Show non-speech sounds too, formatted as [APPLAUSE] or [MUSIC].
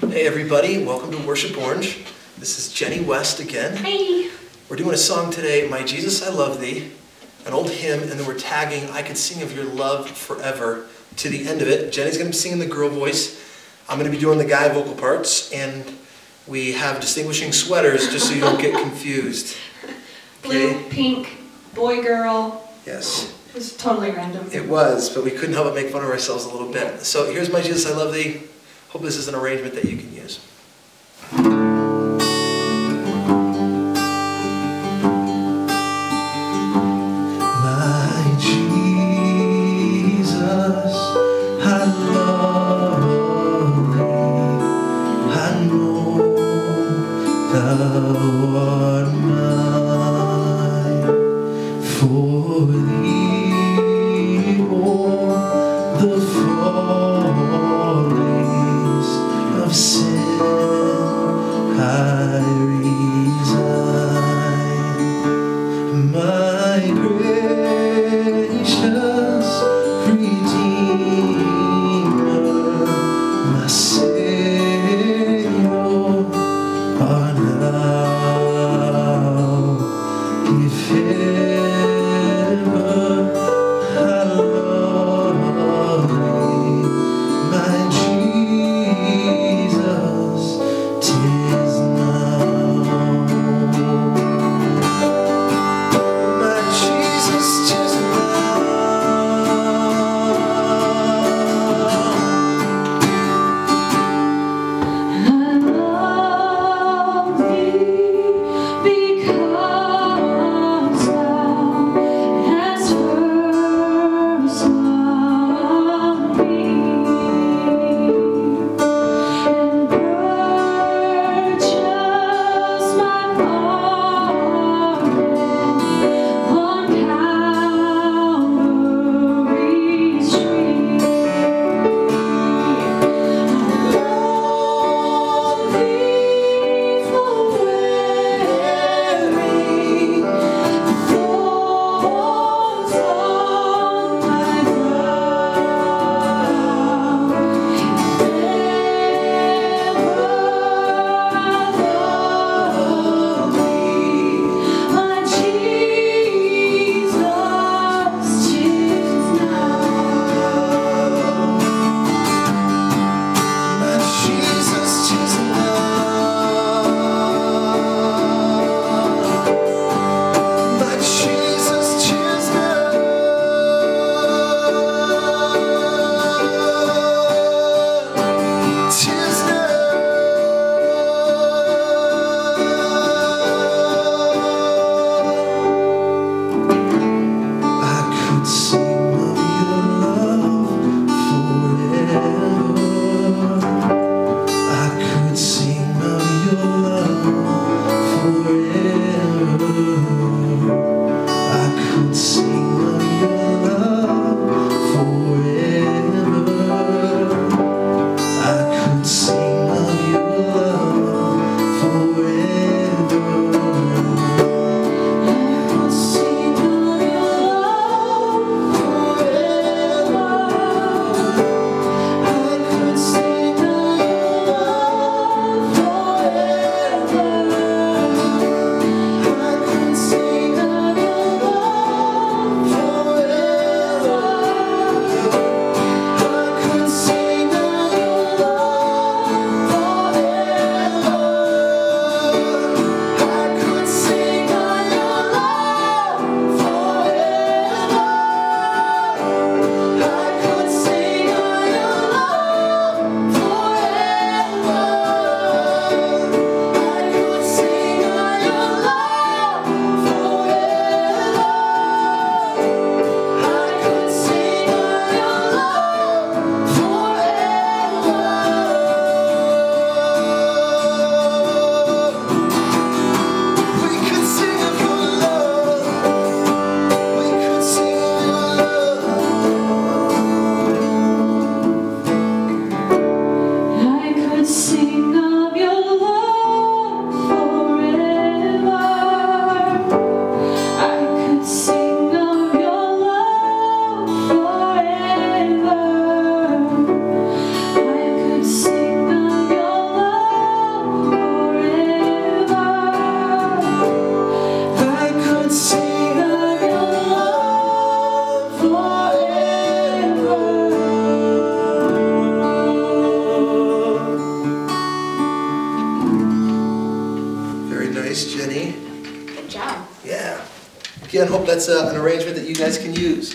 Hey everybody, welcome to Worship Orange. This is Jenny West again. Hey. We're doing a song today, My Jesus I Love Thee, an old hymn, and then we're tagging I Could Sing of Your Love Forever to the end of it. Jenny's going to be singing the girl voice. I'm going to be doing the guy vocal parts, and we have distinguishing sweaters just so you don't get confused. [LAUGHS] Blue, Okay? pink, boy, girl. Yes. It was totally random. It was, but we couldn't help but make fun of ourselves a little bit. So here's My Jesus I Love Thee. Hope this is an arrangement that you can use. Jenny. Good job. Yeah. Again, hope that's uh, an arrangement that you guys can use.